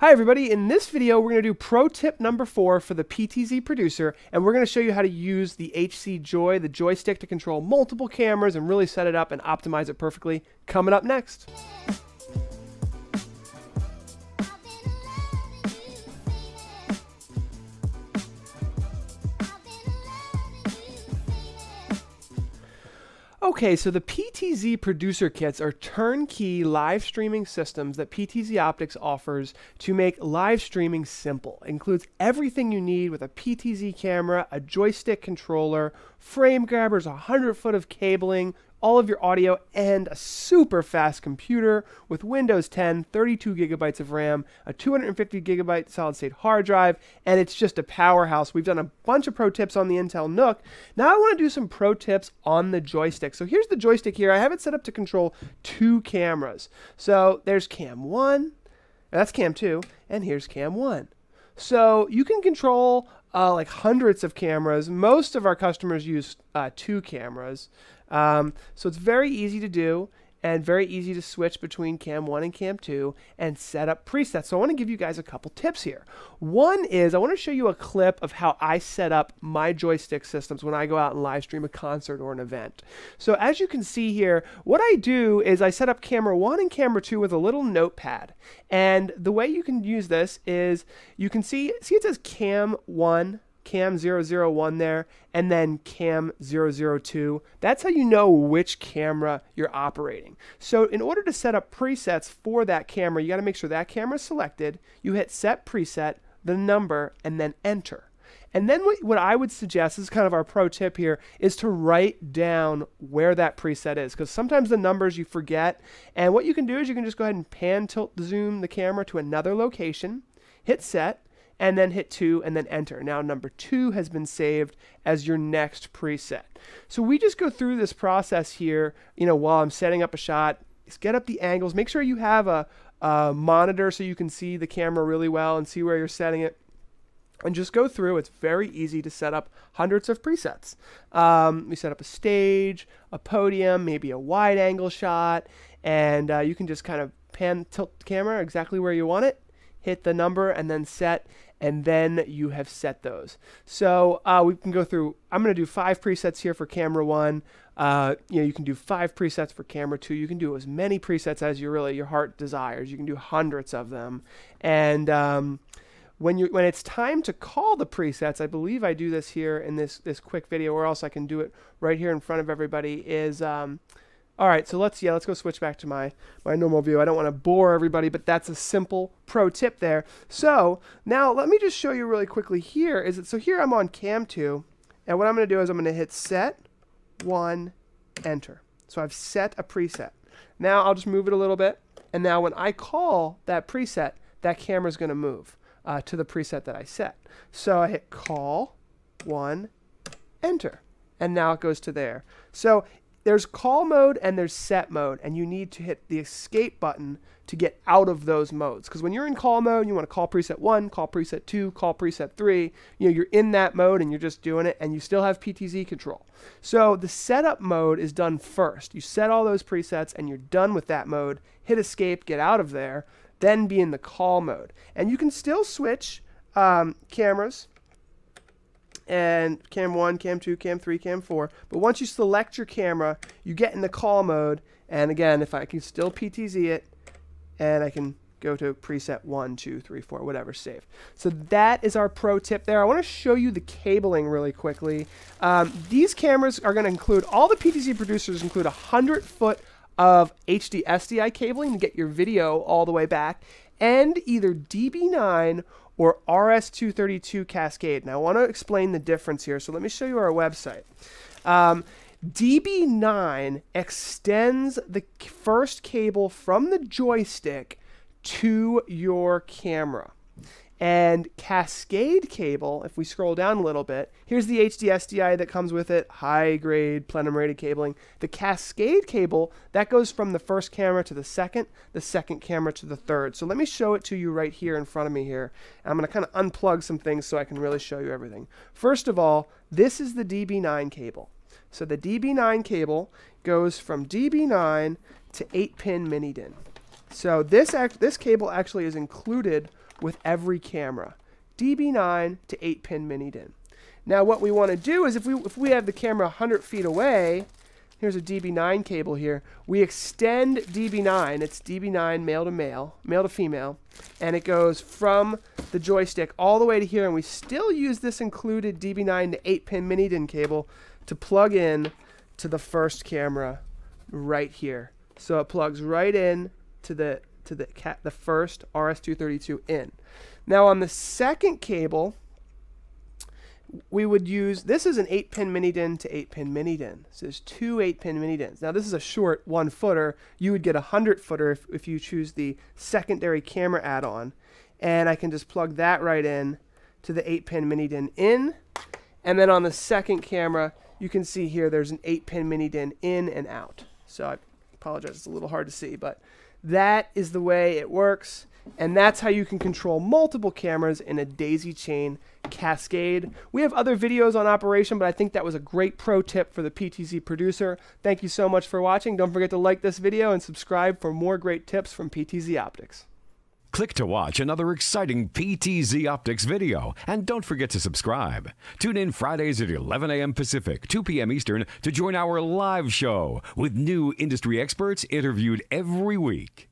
Hi everybody, in this video we're going to do pro tip number 4 for the PTZ producer and we're going to show you how to use the HC Joy, the joystick to control multiple cameras and really set it up and optimize it perfectly. Coming up next. Okay, so the PTZ producer kits are turnkey live streaming systems that PTZ Optics offers to make live streaming simple. It includes everything you need with a PTZ camera, a joystick controller, frame grabbers, 100 foot of cabling, all of your audio, and a super fast computer with Windows 10, 32 gigabytes of RAM, a 250 gigabyte solid state hard drive, and it's just a powerhouse. We've done a bunch of pro tips on the Intel NUC. Now I want to do some pro tips on the joystick. So here's the joystick here. I have it set up to control two cameras. So there's cam 1, that's cam 2, and here's cam 1. So you can control uh, like hundreds of cameras. Most of our customers use uh, two cameras. Um, so it's very easy to do and very easy to switch between cam 1 and cam 2 and set up presets. So I want to give you guys a couple tips here. One is I want to show you a clip of how I set up my joystick systems when I go out and live stream a concert or an event. So as you can see here, what I do is I set up camera 1 and camera 2 with a little notepad. And the way you can use this is you can see see it says cam 1 cam 001 there, and then cam 002. That's how you know which camera you're operating. So in order to set up presets for that camera, you got to make sure that camera is selected. You hit set preset, the number, and then enter. And then what, what I would suggest, this is kind of our pro tip here, is to write down where that preset is. Because sometimes the numbers you forget. And what you can do is you can just go ahead and pan tilt zoom the camera to another location, hit set, and then hit 2 and then enter. Now number 2 has been saved as your next preset. So we just go through this process here, you know, while I'm setting up a shot, get up the angles, make sure you have a, a monitor so you can see the camera really well and see where you're setting it and just go through. It's very easy to set up hundreds of presets. Um, we set up a stage, a podium, maybe a wide angle shot, and uh, you can just kind of pan tilt the camera exactly where you want it, hit the number, and then set, and then you have set those. So uh, we can go through, I'm going to do five presets here for camera one. Uh, you know, you can do five presets for camera two. You can do as many presets as you really, your heart desires. You can do hundreds of them. And um, when you when it's time to call the presets, I believe I do this here in this, this quick video, or else I can do it right here in front of everybody, is... Um, all right, so let's yeah, let's go switch back to my my normal view. I don't want to bore everybody, but that's a simple pro tip there. So now let me just show you really quickly here. Is it so here I'm on cam two, and what I'm going to do is I'm going to hit set one, enter. So I've set a preset. Now I'll just move it a little bit, and now when I call that preset, that camera is going to move uh, to the preset that I set. So I hit call one, enter and now it goes to there. So there's call mode and there's set mode, and you need to hit the escape button to get out of those modes. Because when you're in call mode, you want to call preset one, call preset two, call preset three. You know, you're in that mode and you're just doing it, and you still have PTZ control. So the setup mode is done first. You set all those presets, and you're done with that mode. Hit escape, get out of there, then be in the call mode, and you can still switch um, cameras and cam 1, cam 2, cam 3, cam 4. But once you select your camera, you get in the call mode. And again, if I can still PTZ it, and I can go to preset 1, 2, 3, 4, whatever, saved. So that is our pro tip there. I want to show you the cabling really quickly. Um, these cameras are going to include, all the PTZ producers include a 100 foot of HD SDI cabling to get your video all the way back, and either DB9 or RS-232 Cascade. Now I want to explain the difference here, so let me show you our website. Um, DB9 extends the first cable from the joystick to your camera. And Cascade cable, if we scroll down a little bit, here's the HD SDI that comes with it, high grade plenum rated cabling. The Cascade cable, that goes from the first camera to the second, the second camera to the third. So let me show it to you right here in front of me here. I'm going to kind of unplug some things so I can really show you everything. First of all, this is the DB9 cable. So the DB9 cable goes from DB9 to 8 pin mini DIN. So this this cable actually is included with every camera, DB9 to 8-pin mini DIN. Now what we want to do is if we if we have the camera 100 feet away, here's a DB9 cable here. We extend DB9. It's DB9 male to male, male to female, and it goes from the joystick all the way to here. And we still use this included DB9 to 8-pin mini DIN cable to plug in to the first camera right here. So it plugs right in to the to the cat the first RS-232 in. Now on the second cable, we would use this is an 8-pin mini DIN to 8-pin mini DIN. So there's two 8-pin mini DINs. Now this is a short one footer. You would get a 100 footer if, if you choose the secondary camera add-on. And I can just plug that right in to the 8-pin mini DIN in. And then on the second camera, you can see here there's an 8-pin mini DIN in and out. So I apologize, it's a little hard to see, but that is the way it works. And that's how you can control multiple cameras in a daisy chain cascade. We have other videos on operation, but I think that was a great pro tip for the PTZ producer. Thank you so much for watching. Don't forget to like this video and subscribe for more great tips from PTZ Optics. Click to watch another exciting PTZ Optics video. And don't forget to subscribe. Tune in Fridays at 11 a.m. Pacific, 2 p.m. Eastern to join our live show with new industry experts interviewed every week.